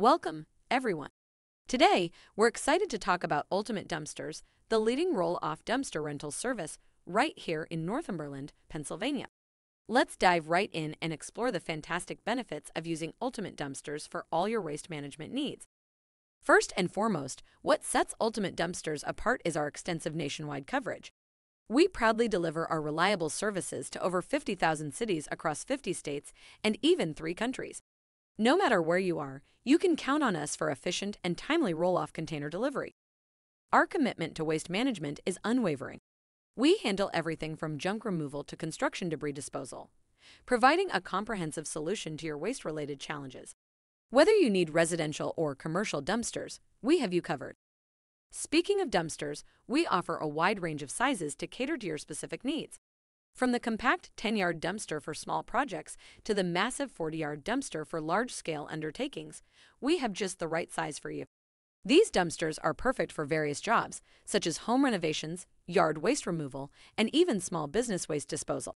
Welcome, everyone. Today, we're excited to talk about Ultimate Dumpsters, the leading roll off dumpster rental service right here in Northumberland, Pennsylvania. Let's dive right in and explore the fantastic benefits of using Ultimate Dumpsters for all your waste management needs. First and foremost, what sets Ultimate Dumpsters apart is our extensive nationwide coverage. We proudly deliver our reliable services to over 50,000 cities across 50 states and even three countries. No matter where you are, you can count on us for efficient and timely roll off container delivery. Our commitment to waste management is unwavering. We handle everything from junk removal to construction debris disposal, providing a comprehensive solution to your waste related challenges. Whether you need residential or commercial dumpsters, we have you covered. Speaking of dumpsters, we offer a wide range of sizes to cater to your specific needs. From the compact 10 yard dumpster for small projects to the massive 40 yard dumpster for large scale undertakings, we have just the right size for you. These dumpsters are perfect for various jobs, such as home renovations, yard waste removal, and even small business waste disposal.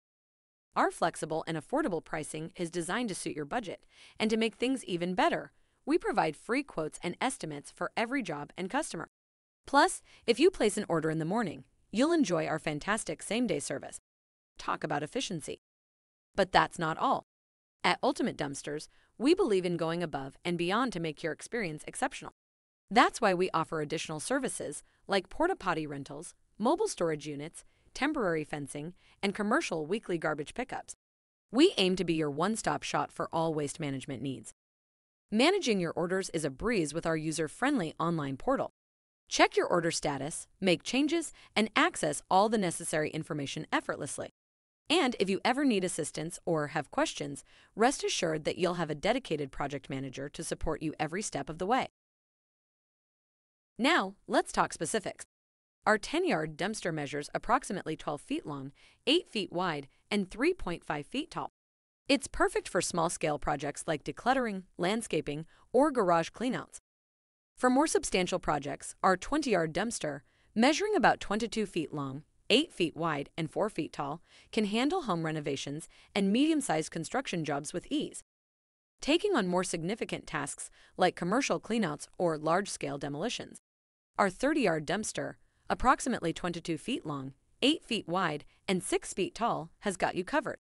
Our flexible and affordable pricing is designed to suit your budget, and to make things even better, we provide free quotes and estimates for every job and customer. Plus, if you place an order in the morning, you'll enjoy our fantastic same day service. Talk about efficiency. But that's not all. At Ultimate Dumpsters, we believe in going above and beyond to make your experience exceptional. That's why we offer additional services like porta potty rentals, mobile storage units, temporary fencing, and commercial weekly garbage pickups. We aim to be your one stop shop for all waste management needs. Managing your orders is a breeze with our user friendly online portal. Check your order status, make changes, and access all the necessary information effortlessly. And if you ever need assistance or have questions, rest assured that you'll have a dedicated project manager to support you every step of the way. Now, let's talk specifics. Our 10 yard dumpster measures approximately 12 feet long, 8 feet wide, and 3.5 feet tall. It's perfect for small scale projects like decluttering, landscaping, or garage cleanouts. For more substantial projects, our 20 yard dumpster, measuring about 22 feet long, 8 feet wide, and 4 feet tall, can handle home renovations and medium sized construction jobs with ease. Taking on more significant tasks like commercial cleanouts or large scale demolitions. Our 30 yard dumpster, approximately 22 feet long, 8 feet wide, and 6 feet tall, has got you covered.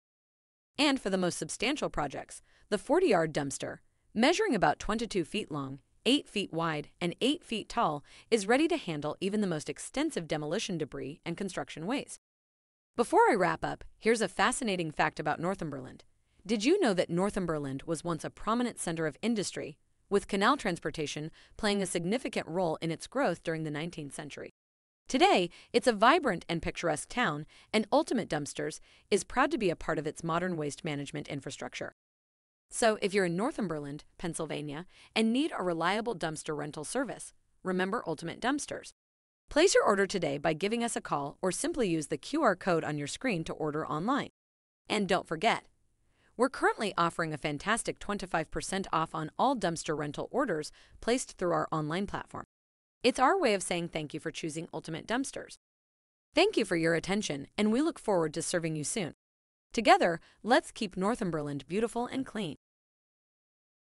And for the most substantial projects, the 40 yard dumpster, measuring about 22 feet long, 8 feet wide, and 8 feet tall, is ready to handle even the most extensive demolition debris and construction waste. Before I wrap up, here's a fascinating fact about Northumberland. Did you know that Northumberland was once a prominent center of industry, with canal transportation playing a significant role in its growth during the 19th century? Today, it's a vibrant and picturesque town, and Ultimate Dumpsters is proud to be a part of its modern waste management infrastructure. So, if you're in Northumberland, Pennsylvania, and need a reliable dumpster rental service, remember Ultimate Dumpsters. Place your order today by giving us a call or simply use the QR code on your screen to order online. And don't forget, we're currently offering a fantastic 25% off on all dumpster rental orders placed through our online platform. It's our way of saying thank you for choosing Ultimate Dumpsters. Thank you for your attention, and we look forward to serving you soon. Together, let's keep Northumberland beautiful and clean.